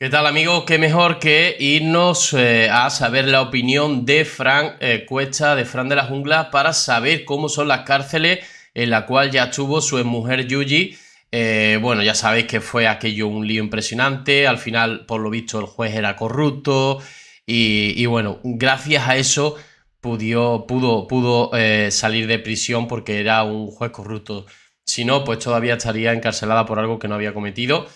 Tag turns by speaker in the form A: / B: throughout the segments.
A: ¿Qué tal amigos? Qué mejor que irnos eh, a saber la opinión de Fran eh, Cuesta, de Fran de la Jungla, para saber cómo son las cárceles en la cual ya estuvo su mujer Yuji. Eh, bueno, ya sabéis que fue aquello un lío impresionante, al final por lo visto el juez era corrupto y, bueno, gracias a eso pudo, pudo, pudo salir de prisión porque era un juez corrupto. Si no, pues todavía estaría encarcelada por algo que no había cometido.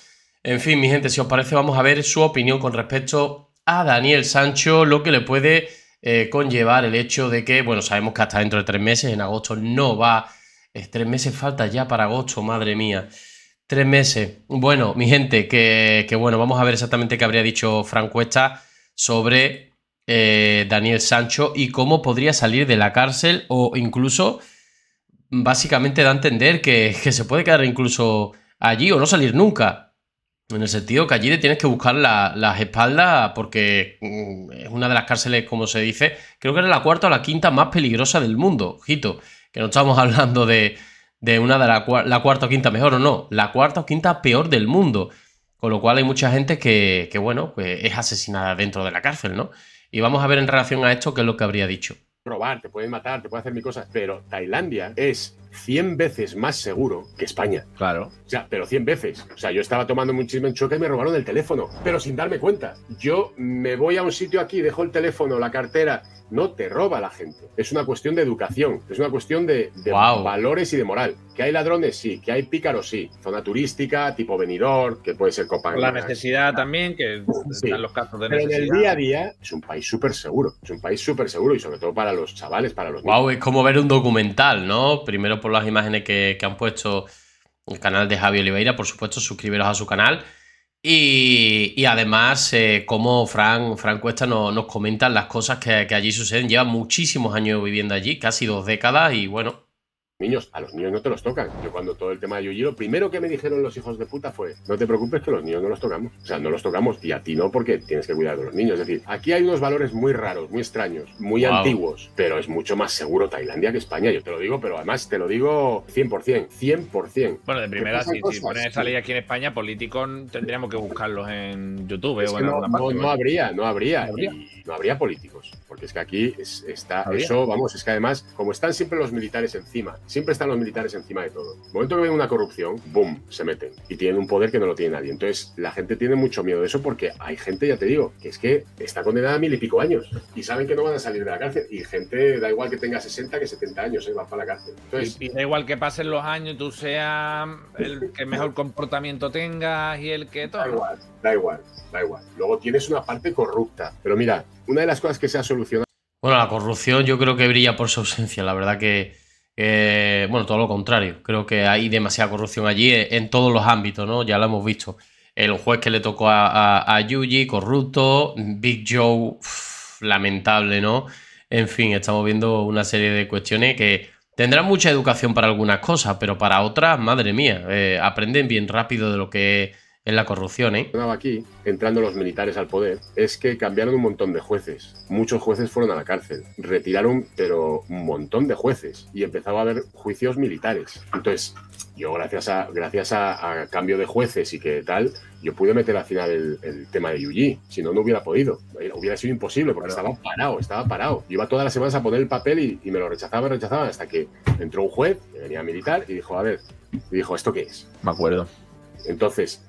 A: En fin, mi gente, si os parece, vamos a ver su opinión con respecto a Daniel Sancho, lo que le puede eh, conllevar el hecho de que, bueno, sabemos que hasta dentro de tres meses, en agosto no va. tres meses falta ya para agosto, madre mía. Tres meses. Bueno, mi gente, que, bueno, vamos a ver exactamente qué habría dicho Frank Cuesta sobre eh, Daniel Sancho y cómo podría salir de la cárcel o incluso, básicamente da a entender que, que se puede quedar incluso allí o no salir nunca. En el sentido que allí le tienes que buscar las espaldas porque mm, es una de las cárceles, como se dice, creo que era la cuarta o la quinta más peligrosa del mundo, ojito, que no estamos hablando de, una de la, cuarta o quinta mejor o no, la cuarta o quinta peor del mundo. Con lo cual hay mucha gente que, que bueno, pues es asesinada dentro de la cárcel, ¿no? Y vamos a ver en relación a esto qué es lo que habría dicho.
B: Robar, te pueden matar, te pueden hacer mil cosas, pero Tailandia es 100 veces más seguro que España.
A: Claro.
B: O sea, pero 100 veces. O sea, yo estaba tomando muchísimo en choque y me robaron el teléfono, pero sin darme cuenta. Yo me voy a un sitio aquí, dejo el teléfono, la cartera, no te roba la gente. Es una cuestión de educación, es una cuestión de, valores y de moral. Que hay ladrones, sí, que hay pícaros, sí. Zona turística, tipo venidor, que puede ser copa.
C: La necesidad también, que están los casos de
B: Pero en el día a día es un país súper seguro. Es un país súper seguro y sobre todo para los chavales, para los
A: Wow, es como ver un documental, ¿no? Primero por las imágenes que, han puesto el canal de Javi Oliveira, por supuesto, suscribiros a su canal. Y, además, eh, como Fran, Fran Cuesta nos, comenta las cosas que, que, allí suceden. Lleva muchísimos años viviendo allí, casi dos décadas, y bueno,
B: niños, a los niños no te los tocan. Yo cuando todo el tema de Yuji, lo primero que me dijeron los hijos de puta fue, no te preocupes que los niños no los tocamos. O sea, no los tocamos y a ti no porque tienes que cuidar de los niños. Es decir, aquí hay unos valores muy raros, muy extraños, muy antiguos, pero es mucho más seguro Tailandia que España, yo te lo digo, pero además te lo digo 100%, 100%.
C: Bueno, de primera, si, si pones esa ley aquí en España, políticos tendríamos que buscarlos en YouTube o en
B: no, alguna parte. No, habría, no habría, ¿No habría? políticos, porque es que aquí está eso, vamos, es que además, como están siempre los militares encima, siempre están los militares encima de todo. El momento que ven una corrupción, ¡boom!, se meten. Y tienen un poder que no lo tiene nadie. Entonces, la gente tiene mucho miedo de eso porque hay gente, ya te digo, que es que está condenada a mil y pico años. Y saben que no van a salir de la cárcel. Y gente, da igual que tenga 60 que 70 años, ¿eh? van para la cárcel.
C: Entonces, y, da igual que pasen los años, tú seas el que mejor comportamiento tengas y el que todo.
B: Da igual, da igual, da igual. Luego tienes una parte corrupta. Pero mira, una de las cosas que se ha solucionado.
A: Bueno, la corrupción yo creo que brilla por su ausencia. La verdad que bueno, todo lo contrario. Creo que hay demasiada corrupción allí eh, en todos los ámbitos, ¿no? Ya lo hemos visto. El juez que le tocó a, Yuji, corrupto. Big Joe, lamentable, ¿no? En fin, estamos viendo una serie de cuestiones que tendrán mucha educación para algunas cosas, pero para otras, madre mía, eh, aprenden bien rápido de lo que en la corrupción, ¿eh?
B: Aquí, entrando los militares al poder, es que cambiaron un montón de jueces. Muchos jueces fueron a la cárcel. Retiraron, pero un montón de jueces. Y empezaba a haber juicios militares. Entonces, yo gracias a, gracias a, cambio de jueces y que tal, yo pude meter al final el, tema de Yuji. Si no, no hubiera podido. Hubiera sido imposible porque estaba parado, estaba parado. iba todas las semanas a poner el papel y, y me lo rechazaba, me rechazaba hasta que entró un juez, que venía militar, y dijo, a ver, y dijo, ¿esto qué es?
A: Me acuerdo.
B: Entonces,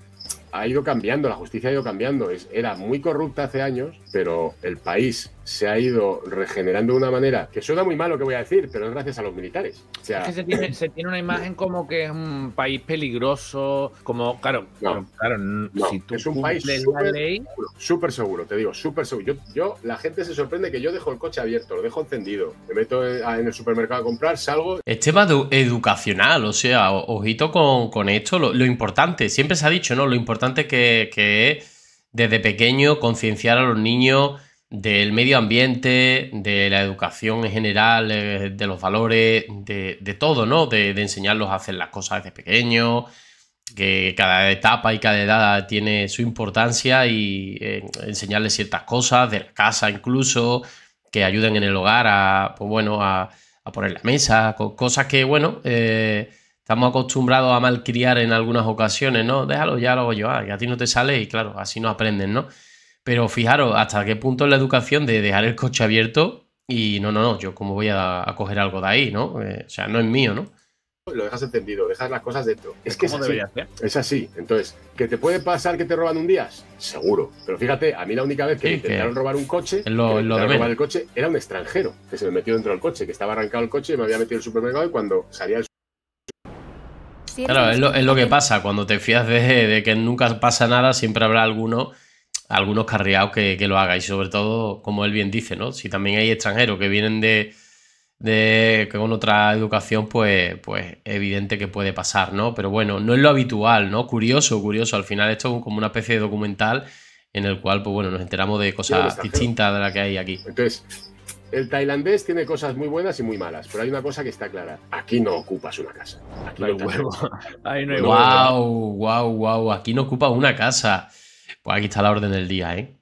B: ha ido cambiando, la justicia ha ido cambiando. era muy corrupta hace años, pero el país se ha ido regenerando de una manera que suena muy mal lo que voy a decir, pero es gracias a los militares.
C: O sea, es que se tiene, una imagen como que es un país peligroso, como, claro,
B: no,
C: claro,
B: si tú es un país súper seguro, te digo, súper seguro. Yo, la gente se sorprende que yo dejo el coche abierto, lo dejo encendido, me meto en el supermercado a comprar, salgo.
A: Es tema educacional, o sea, ojito con, esto, lo, importante, siempre se ha dicho, ¿no? Lo importante que, que es desde pequeño concienciar a los niños del medio ambiente, de la educación en general, eh, de los valores, de, todo, ¿no? De, enseñarlos a hacer las cosas desde pequeños, que cada etapa y cada edad tiene su importancia y eh, enseñarles ciertas cosas, de la casa incluso, que ayuden en el hogar a, pues bueno, a, poner la mesa, cosas que, bueno, eh, estamos acostumbrados a malcriar en algunas ocasiones, ¿no? Déjalo, ya lo hago yo, ah, que a ti no te sale y claro, así no aprenden, ¿no? Pero fijaros, hasta qué punto es la educación de dejar el coche abierto y no, no, no, yo cómo voy a, coger algo de ahí, ¿no? Eh, o sea, no es mío, ¿no?
B: Lo dejas entendido, dejas las cosas dentro. Es que es así. Es así. Entonces, ¿que te puede pasar que te roban un día? Seguro. Pero fíjate, a mí la única vez que intentaron robar un coche,
A: lo, robar
B: el coche, era un extranjero que se me metió dentro del coche, que estaba arrancado el coche, y me había metido en el supermercado y cuando salía el
A: Claro, es lo, que pasa. Cuando te fías de, que nunca pasa nada, siempre habrá alguno, algunos carriados que, lo haga. Y sobre todo, como él bien dice, ¿no? Si también hay extranjeros que vienen de, de con otra educación, pues, pues evidente que puede pasar, ¿no? Pero bueno, no es lo habitual, ¿no? Curioso, curioso. Al final esto es como una especie de documental en el cual, pues bueno, nos enteramos de cosas distintas de las que hay aquí.
B: Entonces, el tailandés tiene cosas muy buenas y muy malas, pero hay una cosa que está clara. Aquí no ocupas una casa. Aquí no, hay huevo.
A: Ahí no hay wow, wow, wow. Aquí no ocupas una casa. Pues aquí está la orden del día, ¿eh?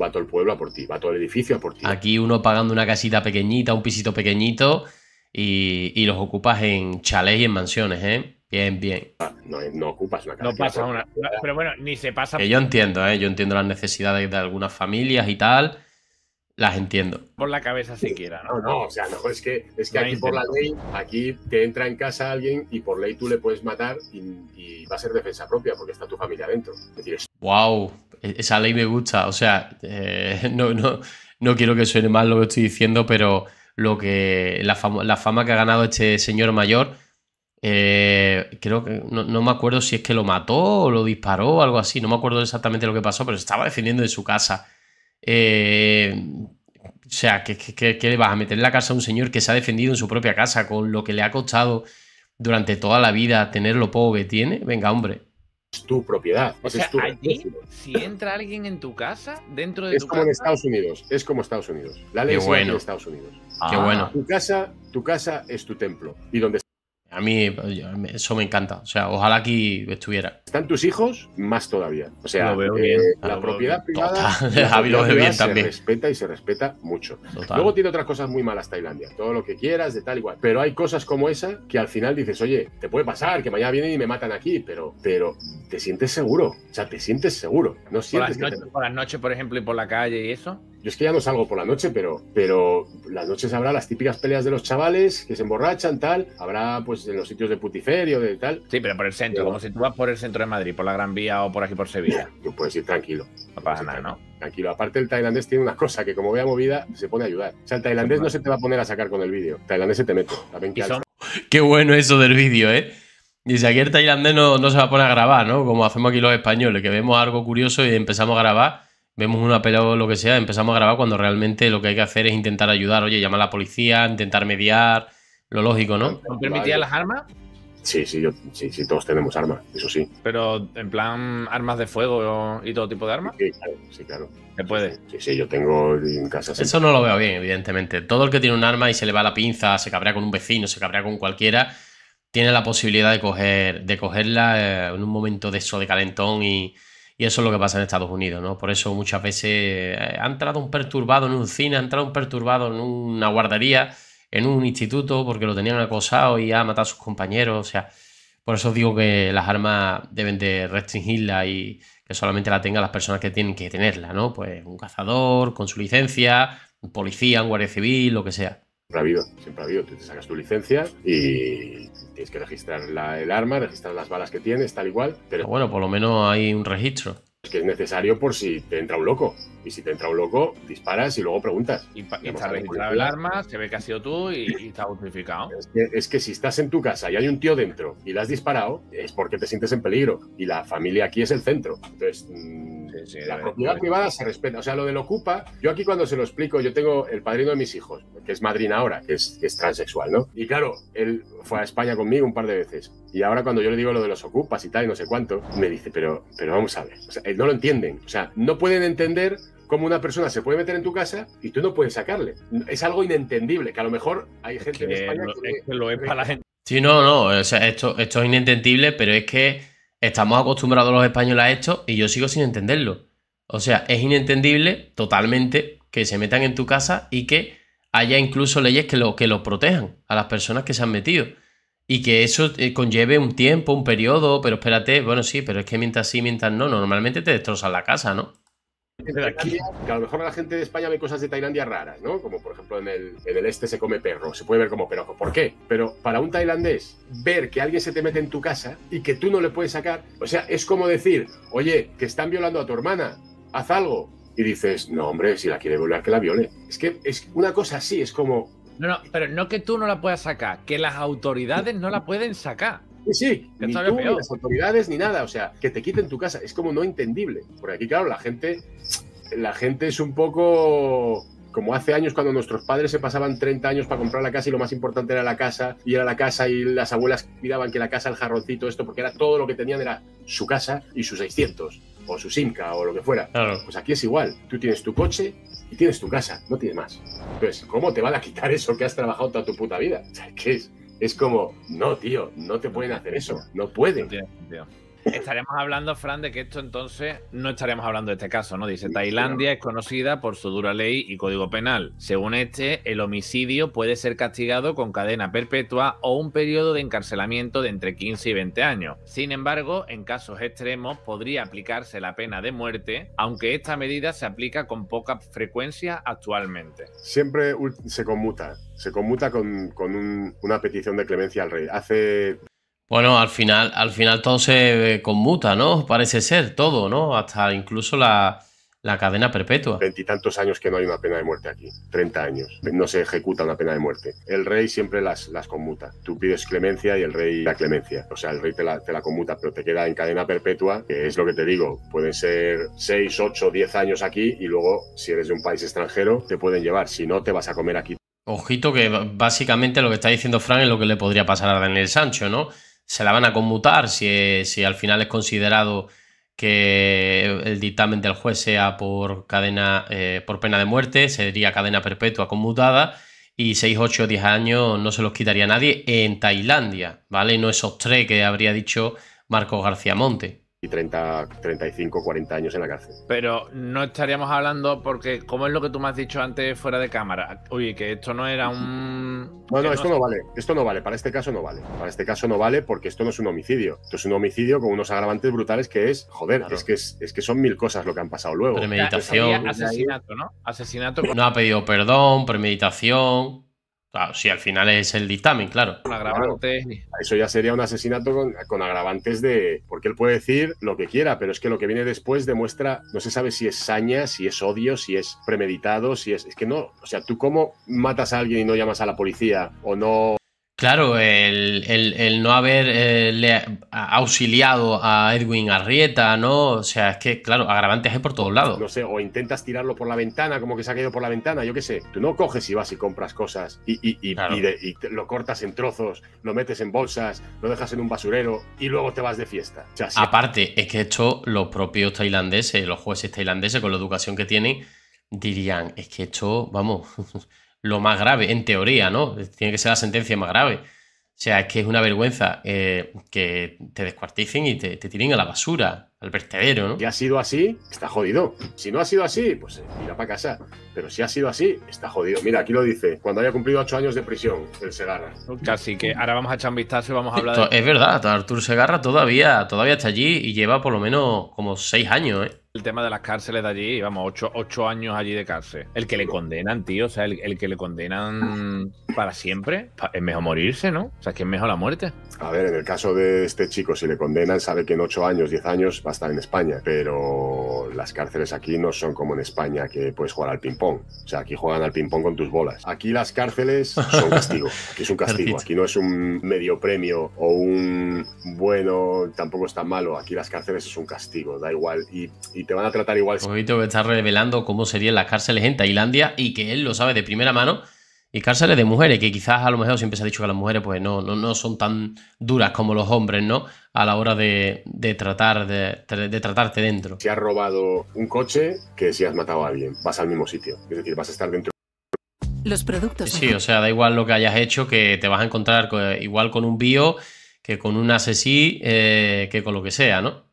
B: Va todo el pueblo a por ti, va todo el edificio a por ti.
A: Aquí uno pagando una casita pequeñita, un pisito pequeñito y, los ocupas en chalés y en mansiones, ¿eh? Bien, bien.
B: Ah, no, ocupas una casa.
C: No pasa una. Pero bueno, ni se pasa.
A: Que yo entiendo, ¿eh? Yo entiendo las necesidades de algunas familias y tal las entiendo.
C: Por la cabeza siquiera, ¿no?
B: No, no, o sea, no, es que, es que aquí por la ley, aquí te entra en casa alguien y por ley tú le puedes matar y, va a ser defensa propia porque está tu familia dentro.
A: wow, e-, esa ley me gusta. O sea, eh, no, no, no quiero que suene mal lo que estoy diciendo, pero lo que la fama, que ha ganado este señor mayor, eh, creo que no, no, me acuerdo si es que lo mató o lo disparó o algo así, no me acuerdo exactamente lo que pasó, pero estaba defendiendo de su casa. Eh, o sea, ¿qué, le vas a meter en la casa a un señor que se ha defendido en su propia casa con lo que le ha costado durante toda la vida tener lo poco que tiene? Venga, hombre.
B: Es tu propiedad.
C: O sea, si entra alguien en tu casa, dentro de
B: es como en Estados Unidos. Es como Estados Unidos. La ley es en Estados Unidos.
A: Qué bueno.
B: Tu casa, tu casa es tu templo. Y donde
A: a mí eso me encanta. O sea, ojalá aquí estuviera.
B: Están tus hijos, más todavía. O sea, eh, la propiedad privada,
A: se
B: respeta y se respeta mucho. Luego tiene otras cosas muy malas Tailandia. Todo lo que quieras, de tal igual. Pero hay cosas como esa que al final dices, oye, te puede pasar que mañana vienen y me matan aquí, pero, pero te sientes seguro. O sea, te sientes seguro. No sientes
C: por las, por las noches, por ejemplo, y por la calle y eso.
B: Yo es que ya no salgo por la noche, pero, pero las noches habrá las típicas peleas de los chavales que se emborrachan, tal. Habrá, pues, en los sitios de putiferio, de tal.
C: Sí, pero por el centro, como si tú vas por el centro de Madrid, por la Gran Vía o por aquí por Sevilla.
B: Tú puedes ir tranquilo.
C: No pasa nada, ¿no?
B: Tranquilo. Aparte, el tailandés tiene una cosa que, como vea movida, se pone a ayudar. O sea, el tailandés no se te va a poner a sacar con el vídeo. El tailandés se te mete.
A: Qué bueno eso del vídeo, ¿eh? Dice aquí el tailandés no, no se va a poner a grabar, ¿no? Como hacemos aquí los españoles, que vemos algo curioso y empezamos a grabar vemos una pelea o lo que sea, empezamos a grabar cuando realmente lo que hay que hacer es intentar ayudar. Oye, llamar a la policía, intentar mediar, lo lógico, ¿no?
C: ¿No permitían las armas?
B: Sí, sí, sí, sí, todos tenemos armas, eso sí.
C: Pero en plan armas de fuego y todo tipo de armas.
B: Sí, claro, sí, claro.
C: ¿Se puede?
B: Sí, sí, yo tengo en casa.
A: Eso no lo veo bien, evidentemente. Todo el que tiene un arma y se le va la pinza, se cabrea con un vecino, se cabrea con cualquiera, tiene la posibilidad de coger, de cogerla eh, en un momento de eso, de calentón y, y eso es lo que pasa en Estados Unidos, ¿no? Por eso muchas veces eh, ha entrado un perturbado en un cine, ha entrado un perturbado en una guardería, en un instituto, porque lo tenían acosado y ha matado a sus compañeros. O sea, por eso digo que las armas deben de restringirla y que solamente la tengan las personas que tienen que tenerla, ¿no? Pues un cazador con su licencia, un policía, un guardia civil, lo que sea.
B: Siempre ha habido, siempre ha habido. Tú te sacas tu licencia y tienes que registrar el arma, registrar las balas que tienes, tal igual. Pero
A: bueno, por lo menos hay un registro.
B: Es que es necesario por si te entra un loco. Y si te entra un loco, disparas y luego preguntas.
C: Y, está registrado el arma, se ve que ha sido tú y, está justificado.
B: Es que, si estás en tu casa y hay un tío dentro y le has disparado, es porque te sientes en peligro. Y la familia aquí es el centro. Entonces, mm, la propiedad privada se respeta. O sea, lo del ocupa, yo aquí cuando se lo explico, yo tengo el padrino de mis hijos, que es madrina ahora, que es, que es transexual, ¿no? Y claro, él fue a España conmigo un par de veces. Y ahora cuando yo le digo lo de los ocupas y tal, y no sé cuánto, me dice, pero, pero vamos a ver. O sea, no lo entienden. O sea, no pueden entender cómo una persona se puede meter en tu casa y tú no puedes sacarle. Es algo inentendible, que a lo mejor hay gente en España
C: que, lo es para la gente.
A: Sí, no, no, o sea, esto, esto es inentendible, pero es que estamos acostumbrados los españoles a esto y yo sigo sin entenderlo. O sea, es inentendible totalmente que se metan en tu casa y que haya incluso leyes que lo, que lo protejan a las personas que se han metido. y que eso eh, conlleve un tiempo, un periodo, pero espérate, bueno, sí, pero es que mientras sí, mientras no, normalmente te destrozan la casa, ¿no?
B: Que a lo mejor la gente de España ve cosas de Tailandia raras, ¿no? Como por ejemplo en el, en el este se come perro, se puede ver como perro. ¿Por qué? Pero para un tailandés, ver que alguien se te mete en tu casa y que tú no le puedes sacar, o sea, es como decir, oye, que están violando a tu hermana, haz algo. Y dices, no, hombre, si la quiere violar, que la viole. Es que es una cosa así, es como.
C: No, no, pero no que tú no la puedas sacar, que las autoridades no la pueden sacar.
B: Sí, sí, ni tú, ni las autoridades, ni nada. O sea, que te quiten tu casa. Es como no entendible. Porque aquí, claro, la gente, la gente es un poco como hace años cuando nuestros padres se pasaban 30 años para comprar la casa y lo más importante era la casa, y era la casa y las abuelas cuidaban que la casa, el jarroncito, esto, porque era todo lo que tenían era su casa y sus 600, o su Simca, o lo que fuera. Pues aquí es igual, tú tienes tu coche y tienes tu casa, no tienes más. Entonces, ¿cómo te van a quitar eso que has trabajado toda tu puta vida? O sea, ¿qué es? Es como, no, tío, no te pueden hacer eso, no pueden.
C: Estaríamos hablando, Fran, de que esto entonces no estaríamos hablando de este caso, ¿no? Dice, Tailandia es conocida por su dura ley y código penal. Según este, el homicidio puede ser castigado con cadena perpetua o un periodo de encarcelamiento de entre 15 y 20 años. Sin embargo, en casos extremos podría aplicarse la pena de muerte, aunque esta medida se aplica con poca frecuencia actualmente.
B: Siempre se conmuta, se conmuta con, una petición de clemencia al rey. Hace
A: bueno, al final, al final todo se conmuta, ¿no? Parece ser, todo, ¿no? Hasta incluso la, cadena perpetua.
B: Veintitantos años que no hay una pena de muerte aquí. Treinta años. No se ejecuta una pena de muerte. El rey siempre las, las conmuta. Tú pides clemencia y el rey la clemencia. O sea, el rey te la, te la conmuta, pero te queda en cadena perpetua, que es lo que te digo. Pueden ser seis, ocho, diez años aquí y luego, si eres de un país extranjero, te pueden llevar. Si no, te vas a comer aquí.
A: Ojito que básicamente lo que está diciendo Frank es lo que le podría pasar a Daniel Sancho, ¿no? Se la van a conmutar si, si al final es considerado que el dictamen del juez sea por cadena eh, por pena de muerte, sería cadena perpetua conmutada y 6, 8 o 10 años no se los quitaría nadie en Tailandia, ¿vale? No esos tres que habría dicho Marcos García Monte
B: y 30, 35, 40 años en la cárcel.
C: Pero no estaríamos hablando porque, como es lo que tú me has dicho antes fuera de cámara, oye, que esto no era un...
B: No, no, esto no, vale, esto no vale, para este caso no vale. Para este caso no vale porque esto no es un homicidio. Esto es un homicidio con unos agravantes brutales que es, joder, es, que es, que son mil cosas lo que han pasado luego.
A: Premeditación.
C: Asesinato, ¿no? Asesinato.
A: No ha pedido perdón, premeditación. Claro, si al final es el dictamen, claro.
B: Eso ya sería un asesinato con, agravantes de. Porque él puede decir lo que quiera, pero es que lo que viene después demuestra. No se sabe si es saña, si es odio, si es premeditado, si es. Es que no. O sea, tú cómo matas a alguien y no llamas a la policía o no
A: Claro, el, no haber eh, auxiliado a Edwin Arrieta, ¿no? O sea, es que, claro, agravantes hay por todos lados.
B: No sé, o intentas tirarlo por la ventana, como que se ha caído por la ventana, yo qué sé. Tú no coges y vas y compras cosas y, y, lo cortas en trozos, lo metes en bolsas, lo dejas en un basurero y luego te vas de fiesta.
A: Aparte, es que esto los propios tailandeses, los jueces tailandeses, con la educación que tienen, dirían, es que esto, vamos... lo más grave, en teoría, ¿no? Tiene que ser la sentencia más grave. O sea, es que es una vergüenza eh, que te descuarticen y te, te, tiren a la basura, al vertedero, ¿no?
B: Si ha sido así, está jodido. Si no ha sido así, pues eh, mira para casa. Pero si ha sido así, está jodido. Mira, aquí lo dice, cuando haya cumplido ocho años de prisión, el Segarra.
C: Casi que ahora vamos a echar un vistazo y vamos a hablar
A: de... Es verdad, Artur Segarra todavía, todavía está allí y lleva por lo menos como seis años, ¿eh?
C: El tema de las cárceles de allí, vamos, ocho, años allí de cárcel. El que le condenan, tío, o sea, el, que le condenan para siempre, es mejor morirse, ¿no? O sea, es que es mejor la muerte.
B: A ver, en el caso de este chico, si le condenan, sabe que en ocho años, diez años va a estar en España, pero las cárceles aquí no son como en España, que puedes jugar al ping-pong. O sea, aquí juegan al ping-pong con tus bolas. Aquí las cárceles son castigo. Aquí es un castigo. Aquí no es un medio premio o un bueno, tampoco es tan malo. Aquí las cárceles es un castigo, da igual. Y y te van a tratar igual.
A: Hoy tengo que estar revelando cómo serían las cárceles en Tailandia y que él lo sabe de primera mano. Y cárceles de mujeres, que quizás a lo mejor siempre se ha dicho que las mujeres pues no, no, no son tan duras como los hombres, ¿no? A la hora de, tratar de, de, tratarte dentro.
B: Si has robado un coche, que si has matado a alguien, vas al mismo sitio. Es decir, vas a estar dentro.
A: Los productos. Sí, o sea, da igual lo que hayas hecho, que te vas a encontrar igual con un bio que con un asesí, eh, que con lo que sea, ¿no?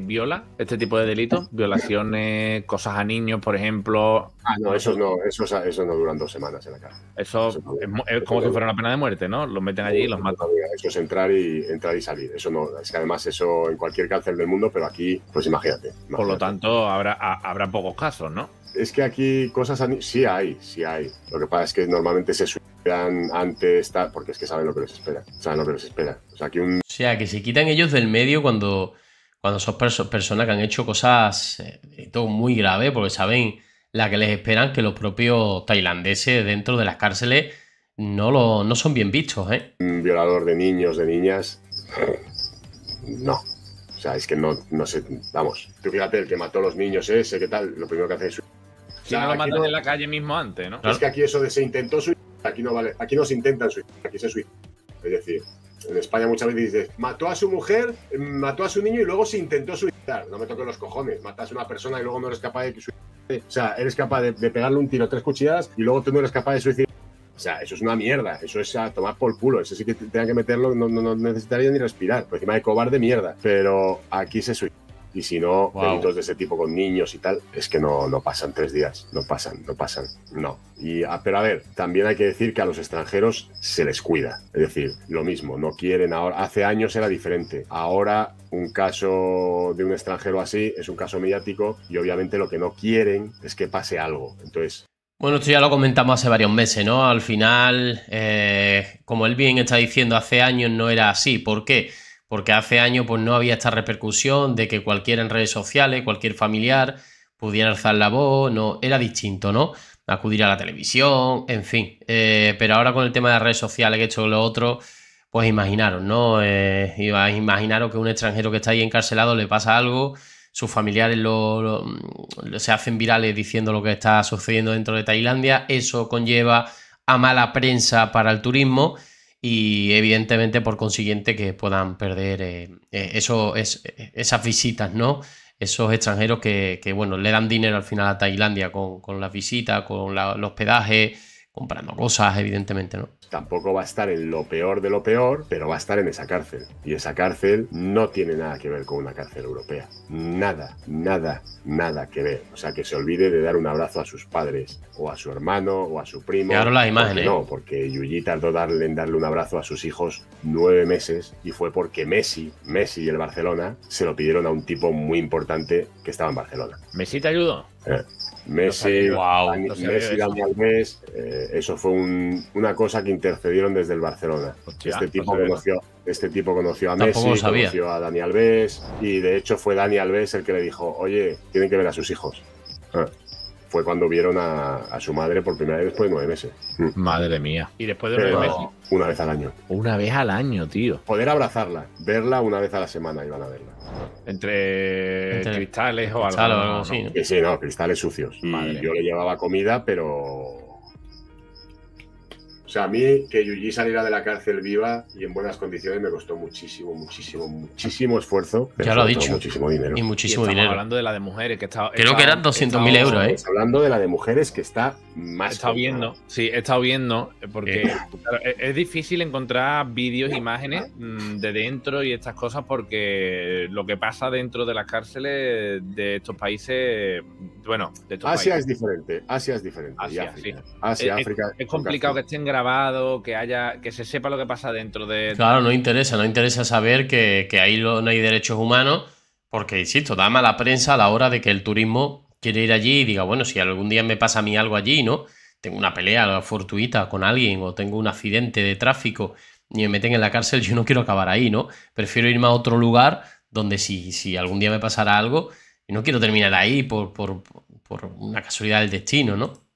C: Viola este tipo de delitos, violaciones, cosas a niños, por ejemplo.
B: Ah, no, eso no, eso, eso no duran dos semanas en la cárcel.
C: Eso, es, como si fuera una pena de muerte, ¿no? Los meten allí y los matan.
B: Eso es entrar y entrar y salir. Eso no, es que además eso en cualquier cárcel del mundo, pero aquí, pues imagínate.
C: Por lo tanto, habrá, habrá pocos casos, ¿no?
B: Es que aquí cosas sí hay, sí hay. Lo que pasa es que normalmente se suicidan antes, porque es que saben lo que les espera. Saben lo que les espera. O sea, que un...
A: o sea, que se quitan ellos del medio cuando cuando son personas que han hecho cosas eh, todo muy graves, porque saben la que les esperan que los propios tailandeses dentro de las cárceles no, lo, no son bien vistos. ¿eh?
B: Un violador de niños, de niñas, no. O sea, es que no, no sé, vamos, tú fíjate, el que mató a los niños ese, ¿qué tal? Lo primero que hace es...
C: Si no lo matan en la calle mismo antes, ¿no?
B: Es que aquí eso de se intentó suicidar, aquí no vale, aquí no se intentan suicidar, aquí se suicida. Es decir, en España muchas veces dices, mató a su mujer, mató a su niño y luego se intentó suicidar. No me toques los cojones, matas a una persona y luego no eres capaz de suicidar. O sea, eres capaz de, pegarle un tiro, tres cuchilladas y luego tú no eres capaz de suicidar. O sea, eso es una mierda, eso es a tomar por culo, eso sí que tenga que meterlo, no, no, no necesitaría ni respirar, por encima de cobarde mierda. Pero aquí se suicida. Y si no, delitos de ese tipo con niños y tal, es que no, no pasan tres días, no pasan, no pasan, no. Y, ah, pero a ver, también hay que decir que a los extranjeros se les cuida. Es decir, lo mismo, no quieren ahora. Hace años era diferente. Ahora un caso de un extranjero así es un caso mediático y obviamente lo que no quieren es que pase algo. Entonces,
A: bueno, esto ya lo comentamos hace varios meses, ¿no? Al final, eh, como él bien está diciendo, hace años no era así. ¿Por qué? Porque hace años pues, no había esta repercusión de que cualquiera en redes sociales, cualquier familiar pudiera alzar la voz, no, era distinto, ¿no? Acudir a la televisión, en fin. Eh, pero ahora con el tema de las redes sociales, que hecho lo otro, pues imaginaros, ¿no? Eh, imaginaros que un extranjero que está ahí encarcelado le pasa algo, sus familiares lo, se hacen virales diciendo lo que está sucediendo dentro de Tailandia, eso conlleva a mala prensa para el turismo y evidentemente por consiguiente que puedan perder eh, eh, eso, es, esas visitas, ¿no? Esos extranjeros que, bueno, le dan dinero al final a Tailandia con, con las visitas, con el hospedaje, comprando cosas, evidentemente, ¿no?
B: Tampoco va a estar en lo peor de lo peor, pero va a estar en esa cárcel. Y esa cárcel no tiene nada que ver con una cárcel europea. Nada, nada, nada que ver. O sea, que se olvide de dar un abrazo a sus padres, o a su hermano, o a su primo.
A: Claro, las imágenes.
B: No, porque Yuyi tardó darle, en darle un abrazo a sus hijos nueve meses y fue porque Messi, Messi y el Barcelona se lo pidieron a un tipo muy importante que estaba en Barcelona.
C: ¿Messi te ayudó?
B: Eh. Messi, wow, Messi Dani Alves, eh, eso fue una cosa que intercedieron desde el Barcelona. este, tipo conoció, este tipo conoció a Messi, conoció a Dani Alves y de hecho fue Dani Alves el que le dijo, oye, tienen que ver a sus hijos. Ah fue cuando vieron a, su madre por primera vez después de nueve meses.
C: Mm. Madre mía. ¿Y después de nueve meses?
B: Una vez al año.
C: Una vez al año, tío.
B: Poder abrazarla, verla una vez a la semana iban a verla.
C: Entre, cristales o algo.
B: Sí, sí, no, cristales sucios. Y yo le llevaba comida, pero o sea, a mí que Yuji saliera de la cárcel viva y en buenas condiciones me costó muchísimo, muchísimo, muchísimo esfuerzo.
A: ya lo ha dicho.
B: Muchísimo dinero.
A: Y muchísimo dinero.
C: hablando de la de mujeres que estaba.
A: Creo que eran 200.000 euros, ¿eh?
B: hablando de la de mujeres que está más.
C: He estado viendo, sí, he estado viendo, porque eh. es difícil encontrar vídeos, imágenes mm, de dentro y estas cosas, porque lo que pasa dentro de las cárceles de estos países, bueno, de estos
B: Asia es diferente, Asia es diferente. Asia, sí. Asia África.
C: Es, complicado que estén grabados que haya, que se sepa lo que pasa dentro de.
A: Claro, no interesa, no interesa saber que, ahí no hay derechos humanos, porque, insisto, da mala prensa a la hora de que el turismo quiere ir allí y diga, bueno, si algún día me pasa a mí algo allí, ¿no? Tengo una pelea fortuita con alguien o tengo un accidente de tráfico y me meten en la cárcel, yo no quiero acabar ahí, ¿no? Prefiero irme a otro lugar donde si, si algún día me pasara algo, y no quiero terminar ahí por, por, por una casualidad del destino, ¿no?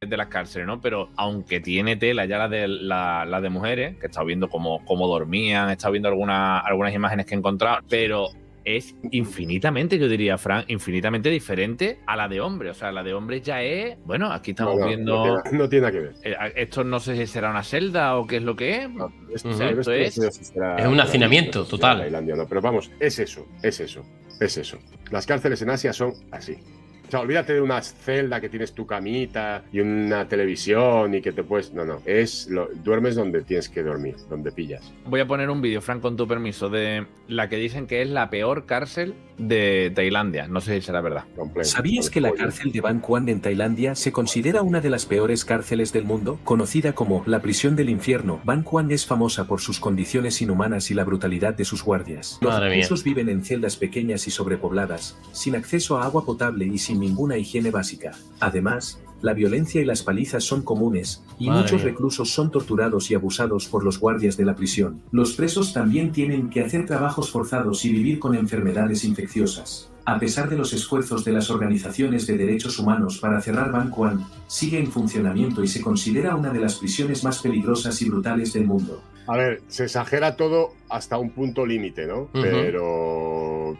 C: De las cárceles, ¿no? Pero aunque tiene tela ya la de, la, de mujeres, que he estado viendo cómo, cómo dormían, he estado viendo algunas algunas imágenes que he encontrado, pero es infinitamente, yo diría, Frank, infinitamente diferente a la de hombre. O sea, la de hombre ya es. Bueno, aquí estamos viendo.
B: No tiene, nada que ver.
C: Eh, esto no sé si será una celda o qué es lo que es.
A: esto, es. es un hacinamiento total.
B: pero vamos, es eso, es eso, es eso. Las cárceles en Asia son así O sea, olvídate de una celda que tienes tu camita y una televisión y que te puedes. No, no. Es lo... duermes donde tienes que dormir, donde pillas.
C: Voy a poner un vídeo, Frank, con tu permiso, de la que dicen que es la peor cárcel de Tailandia. No sé si será verdad.
D: ¿Sabías que la cárcel de Ban Quan en Tailandia se considera una de las peores cárceles del mundo? Conocida como la prisión del infierno, Ban Quan es famosa por sus condiciones inhumanas y la brutalidad de sus guardias. Los reclusos viven en celdas pequeñas y sobrepobladas, sin acceso a agua potable y sin ninguna higiene básica. Además, la violencia y las palizas son comunes, y
A: Madre
D: muchos
A: mía.
D: reclusos son torturados y abusados por los guardias de la prisión. Los presos también tienen que hacer trabajos forzados y vivir con enfermedades infecciosas. A pesar de los esfuerzos de las organizaciones de derechos humanos para cerrar Ban Quan, sigue en funcionamiento y se considera una de las prisiones más peligrosas y brutales del mundo.
B: A ver, se exagera todo hasta un punto límite, ¿no? Pero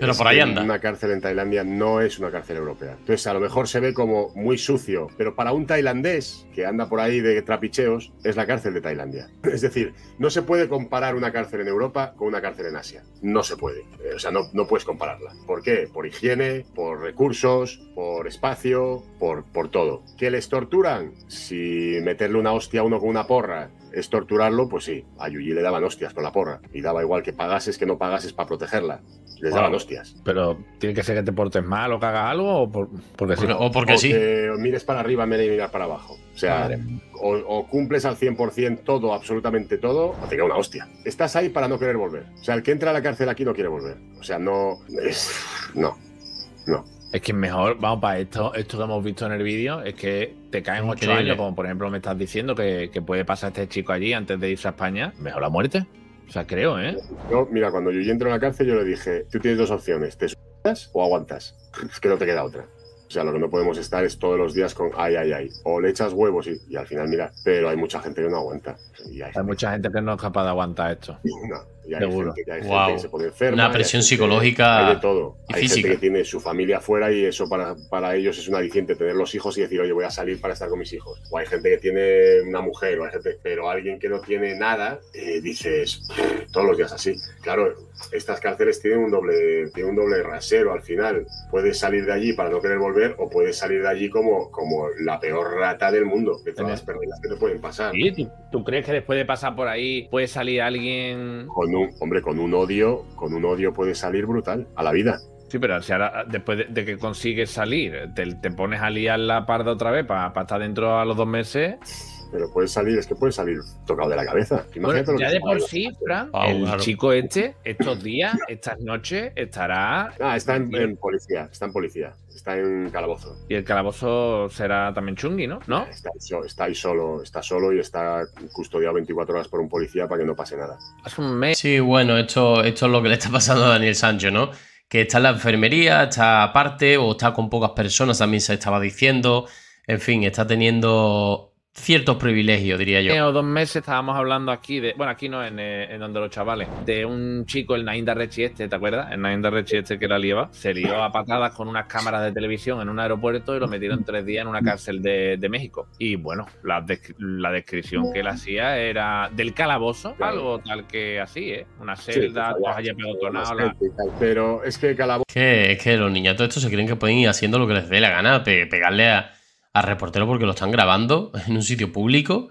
B: es
A: por ahí anda.
B: Una cárcel en Tailandia no es una cárcel europea. Entonces, a lo mejor se ve como muy sucio, pero para un tailandés que anda por ahí de trapicheos, es la cárcel de Tailandia. Es decir, no se puede comparar una cárcel en Europa con una cárcel en Asia. No se puede. Eh, O sea, no, no puedes compararla. ¿Por qué? Por higiene, por recursos, por espacio, por, por todo. ¿Que les torturan? Si meterle una hostia a uno con una porra es torturarlo, pues sí. A Yuyi le daban hostias con la porra. Y daba igual que pagases que no pagases para protegerla. Les daban hostias.
C: Pero tiene que ser que te portes mal o que hagas algo o por- porque sí.
A: Porque- o porque
B: o
A: sí.
B: que mires para arriba en vez de mirar para abajo. O sea, o, o cumples al 100% todo, absolutamente todo, o te queda una hostia. Estás ahí para no querer volver. O sea, el que entra a la cárcel aquí no quiere volver. O sea, no. Es, no. No.
C: Es que es mejor, vamos, para esto, esto que hemos visto en el vídeo, es que te caen ocho años, como por ejemplo me estás diciendo que, que puede pasar este chico allí antes de irse a España. Mejor la muerte. O sea, creo, ¿eh?
B: Yo, mira, cuando yo entro en la cárcel, yo le dije: tú tienes dos opciones, ¿te suicidas o aguantas? Es que no te queda otra. O sea, lo que no podemos estar es todos los días con ay, ay, ay. O le echas huevos y, y al final, mira, pero hay mucha gente que no aguanta. Y hay,
C: Hay mucha gente que no es capaz de aguantar esto.
B: No, y hay
C: Seguro.
B: gente, que, hay gente que se pone enferma.
A: Una
B: y hay
A: presión
B: gente-
A: psicológica
B: Hay de todo.
A: y
B: hay
A: física.
B: gente que tiene su familia fuera y eso para, para ellos es un aliciente tener los hijos y decir, oye, voy a salir para estar con mis hijos. O hay gente que tiene una mujer, o hay gente, pero alguien que no tiene nada, eh, dices, "Pff, todos los días así. Claro, estas cárceles tienen un doble, tienen un doble rasero al final. Puedes salir de allí para no querer volver o puedes salir de allí como, como la peor rata del mundo, de todas las pérdidas que te pueden pasar.
C: ¿Y tú, tú crees que después de pasar por ahí puede salir alguien?
B: Con un, hombre, con un odio, con un odio puede salir brutal a la vida.
C: Sí, pero si ahora, después de, que consigues salir, te, te pones a liar la parda otra vez para estar dentro a los dos meses.
B: Pero puede salir, es que puede salir tocado de la cabeza.
C: Bueno,
B: Imagínate lo
C: ya
B: que
C: de por sí, Fran,
A: Wow,
C: el
A: claro.
C: chico este, estos días, estas noches, estará.
B: Ah, está en, en policía, está en policía, está en calabozo.
C: Y el calabozo será también chungui, ¿no? ¿No?
B: Está, ahí so- está ahí solo, está solo y está custodiado 24 horas por un policía para que no pase nada.
C: Hace un mes.
A: Sí, bueno, esto, esto es lo que le está pasando a Daniel Sancho, ¿no? Que está en la enfermería, está aparte o está con pocas personas, también se estaba diciendo. En fin, está teniendo ciertos privilegios, diría yo.
C: o dos meses estábamos hablando aquí de. Bueno, aquí no, en, eh, en donde los chavales. De un chico, el Nainda Rechi este, ¿te acuerdas? El Nainda Rechi este que la liaba. Se lió a patadas con unas cámaras de televisión en un aeropuerto y lo metieron tres días en una cárcel de, de México. Y bueno, la, desc- la descripción que él hacía era del calabozo,
B: Claro.
C: algo tal que así, ¿eh? Una
B: Sí,
C: celda, todos
B: allá,
C: la-
B: tal. Pero es que calabozo
A: Que, es que los niñatos estos se creen que pueden ir haciendo lo que les dé la gana, pe- pegarle a, a reportero porque lo están grabando en un sitio público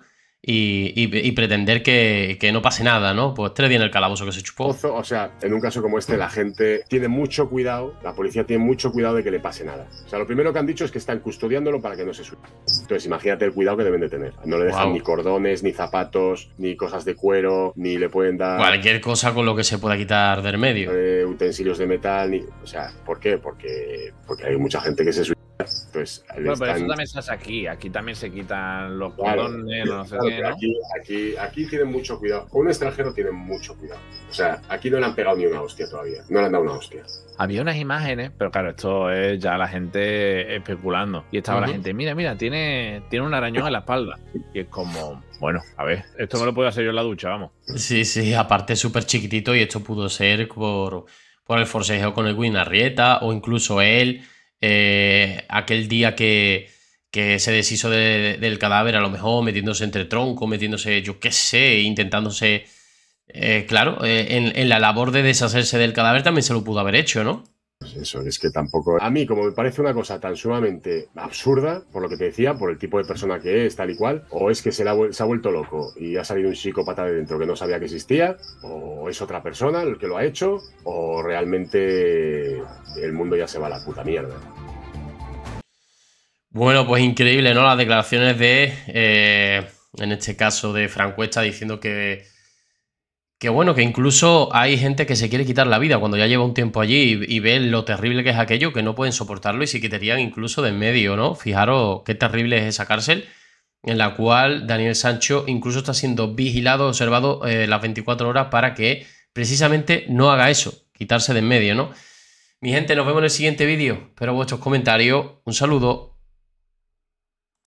A: y, y- y pretender que, que no pase nada, ¿no? Pues tres días en el calabozo que se chupó.
B: o sea, en un caso como este, la gente tiene mucho cuidado, la policía tiene mucho cuidado de que le pase nada. O sea, lo primero que han dicho es que están custodiándolo para que no se suicide. Entonces, imagínate el cuidado que deben de tener. No le dejan ni cordones, ni zapatos, ni cosas de cuero, ni le pueden dar
A: Cualquier cosa con lo que se pueda quitar del medio.
B: eh, utensilios de metal, ni, o sea, ¿por qué? Porque, porque hay mucha gente que se suicida. Le
C: Bueno, pero eso también se hace aquí. Aquí también se quitan los
B: Claro.
C: cordones, no sé
B: Claro,
C: qué,
B: pero
C: ¿no?
B: aquí, aquí, aquí tienen mucho cuidado. Con un extranjero tienen mucho cuidado. O sea, aquí no le han pegado ni una hostia todavía. No le han dado una hostia.
C: Había unas imágenes, pero claro, esto es ya la gente especulando. Y estaba la gente, mira, mira, tiene, tiene un arañón en la espalda. Y es como, bueno, a ver, esto me lo puedo hacer yo en la ducha, vamos.
A: Sí, sí, aparte es súper chiquitito y esto pudo ser por, por el forcejeo con el Win Arrieta o incluso él, eh, aquel día que, que se deshizo de- del cadáver, a lo mejor metiéndose entre troncos, metiéndose, yo qué sé, intentándose... eh, claro, eh, en la labor de deshacerse del cadáver también se lo pudo haber hecho, ¿no?
B: Eso, es que tampoco. A mí, como me parece una cosa tan sumamente absurda, por lo que te decía, por el tipo de persona que es, tal y cual, o es que se, se ha vuelto loco y ha salido un psicópata de dentro que no sabía que existía, o es otra persona el que lo ha hecho, o realmente el mundo ya se va a la puta mierda.
A: Bueno, pues increíble, ¿no? Las declaraciones de, eh, en este caso, de Francuesta diciendo que que bueno, que incluso hay gente que se quiere quitar la vida cuando ya lleva un tiempo allí y, ve lo terrible que es aquello, que no pueden soportarlo y se quitarían incluso de en medio, ¿no? Fijaros qué terrible es esa cárcel en la cual Daniel Sancho incluso está siendo vigilado, observado eh, las 24 horas para que precisamente no haga eso, quitarse de en medio, ¿no? Mi gente, nos vemos en el siguiente vídeo. Espero vuestros comentarios. Un saludo.